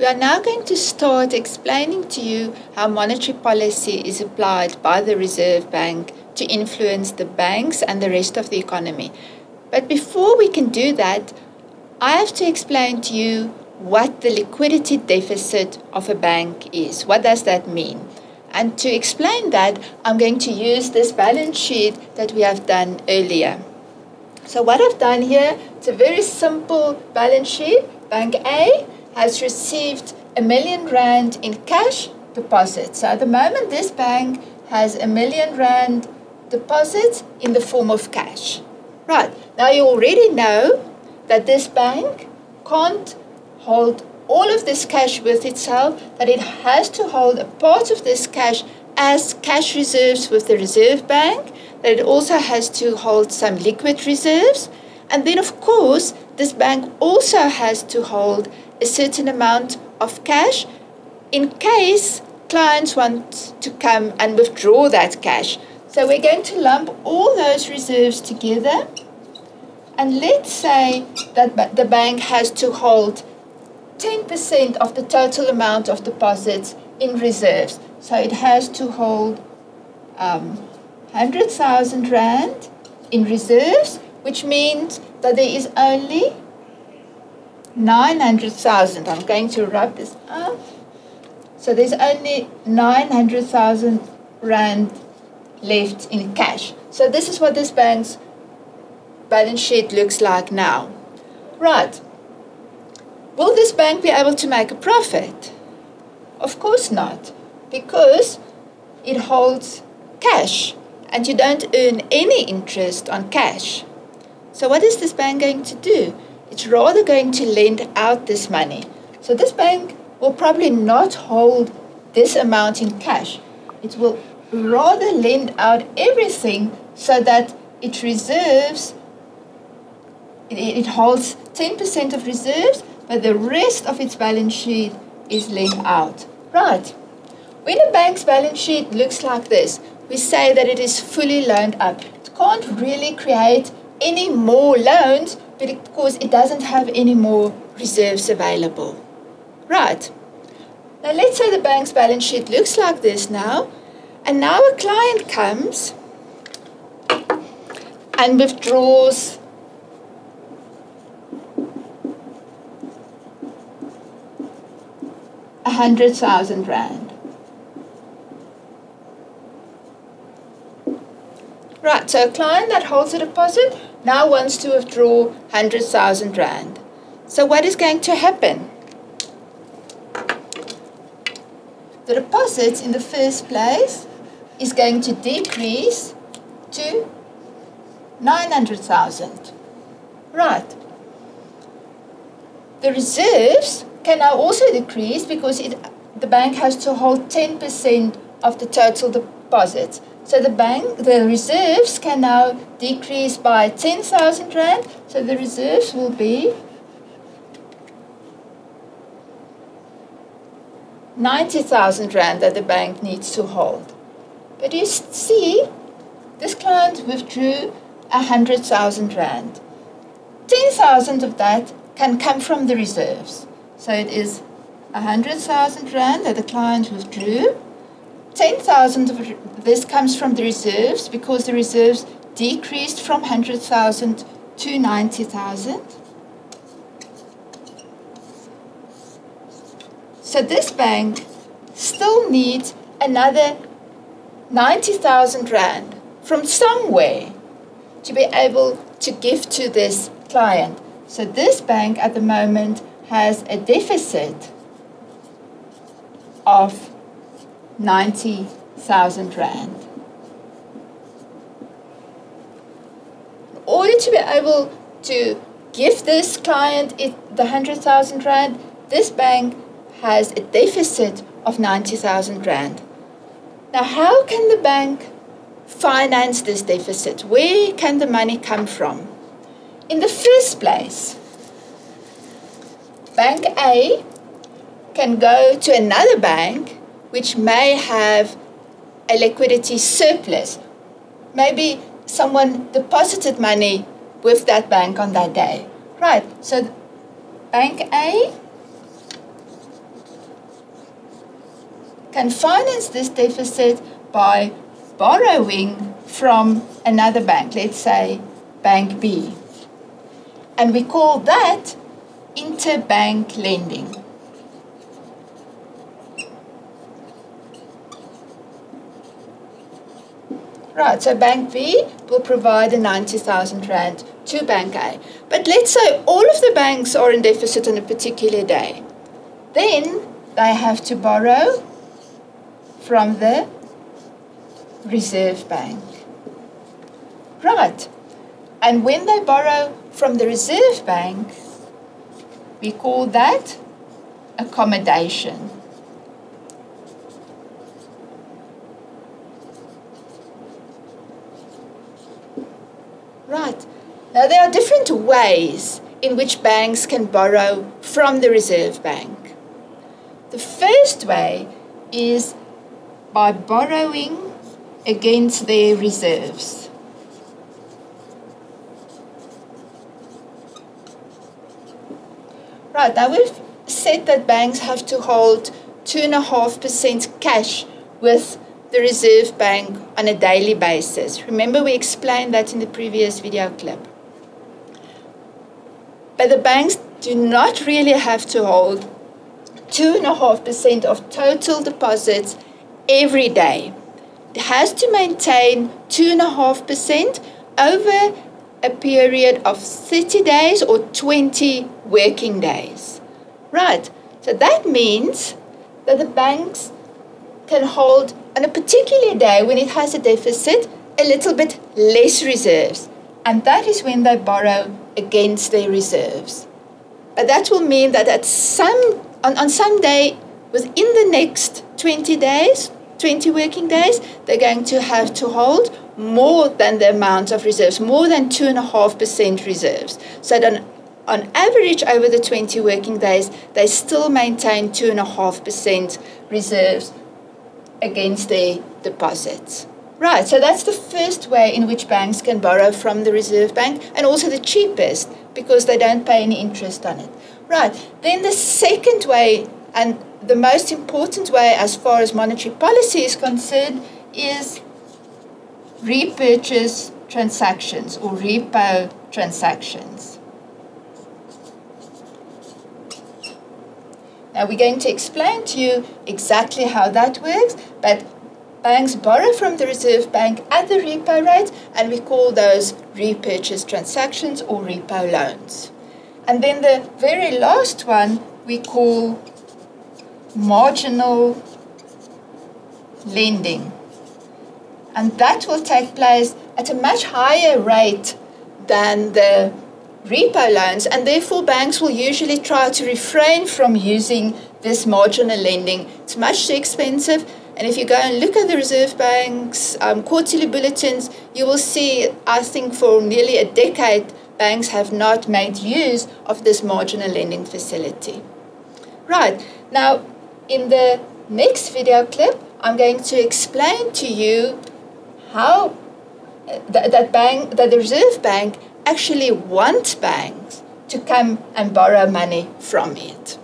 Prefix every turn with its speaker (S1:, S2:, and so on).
S1: We are now going to start explaining to you how monetary policy is applied by the Reserve Bank to influence the banks and the rest of the economy. But before we can do that, I have to explain to you what the liquidity deficit of a bank is. What does that mean? And to explain that, I'm going to use this balance sheet that we have done earlier. So what I've done here, it's a very simple balance sheet. Bank A has received a million rand in cash deposits. So at the moment, this bank has a million rand deposits in the form of cash. Right, now you already know that this bank can't hold all of this cash with itself, that it has to hold a part of this cash as cash reserves with the Reserve Bank, that it also has to hold some liquid reserves, and then, of course, this bank also has to hold a certain amount of cash in case clients want to come and withdraw that cash. So we're going to lump all those reserves together. And let's say that the bank has to hold 10% of the total amount of deposits in reserves. So it has to hold um, 100,000 Rand in reserves, which means that there is only 900,000. I'm going to rub this up. So there's only 900,000 Rand left in cash. So this is what this bank's balance sheet looks like now. Right. Will this bank be able to make a profit? Of course not, because it holds cash and you don't earn any interest on cash. So what is this bank going to do? It's rather going to lend out this money. So this bank will probably not hold this amount in cash. It will rather lend out everything so that it reserves, it, it holds 10% of reserves, but the rest of its balance sheet is lent out. Right. When a bank's balance sheet looks like this, we say that it is fully loaned up. It can't really create any more loans because it doesn't have any more reserves available. Right. Now let's say the bank's balance sheet looks like this now, and now a client comes and withdraws a hundred thousand rand. Right, so a client that holds a deposit now wants to withdraw 100,000 Rand. So what is going to happen? The deposits in the first place is going to decrease to 900,000. Right. The reserves can now also decrease because it, the bank has to hold 10% of the total deposits. So the bank, the reserves can now decrease by 10,000 Rand. So the reserves will be 90,000 Rand that the bank needs to hold. But you see, this client withdrew 100,000 Rand. 10,000 of that can come from the reserves. So it is 100,000 Rand that the client withdrew. 10,000 of this comes from the reserves because the reserves decreased from 100,000 to 90,000. So this bank still needs another 90,000 Rand from somewhere to be able to give to this client. So this bank at the moment has a deficit of 90,000 Rand. In order to be able to give this client it, the 100,000 Rand, this bank has a deficit of 90,000 Rand. Now, how can the bank finance this deficit? Where can the money come from? In the first place, Bank A can go to another bank which may have a liquidity surplus. Maybe someone deposited money with that bank on that day. Right, so Bank A can finance this deficit by borrowing from another bank, let's say Bank B. And we call that interbank lending. Right, so Bank B will provide a 90,000 Rand to Bank A. But let's say all of the banks are in deficit on a particular day. Then they have to borrow from the Reserve Bank. Right, and when they borrow from the Reserve Bank, we call that accommodation. Right. Now, there are different ways in which banks can borrow from the Reserve Bank. The first way is by borrowing against their reserves. Right, now we've said that banks have to hold 2.5% cash with the Reserve Bank on a daily basis. Remember, we explained that in the previous video clip. But the banks do not really have to hold 2.5% of total deposits every day. It has to maintain 2.5% over a period of 30 days or 20 working days. Right, so that means that the banks can hold on a particular day when it has a deficit a little bit less reserves. And that is when they borrow against their reserves. But that will mean that at some, on, on some day within the next 20 days, 20 working days, they're going to have to hold more than the amount of reserves, more than 2.5% reserves. So then, on average, over the 20 working days, they still maintain 2.5% reserves against their deposits. Right, so that's the first way in which banks can borrow from the Reserve Bank and also the cheapest because they don't pay any interest on it. Right, then the second way and the most important way as far as monetary policy is concerned is repurchase transactions or repo transactions. Now we're going to explain to you exactly how that works, but banks borrow from the Reserve Bank at the repo rate, and we call those repurchase transactions or repo loans. And then the very last one we call marginal lending. And that will take place at a much higher rate than the repo loans, and therefore banks will usually try to refrain from using this marginal lending. It's much too expensive. And if you go and look at the Reserve Bank's um, quarterly bulletins, you will see, I think, for nearly a decade, banks have not made use of this marginal lending facility. Right, now in the next video clip, I'm going to explain to you how uh, that, that bank, that the Reserve Bank actually wants banks to come and borrow money from it.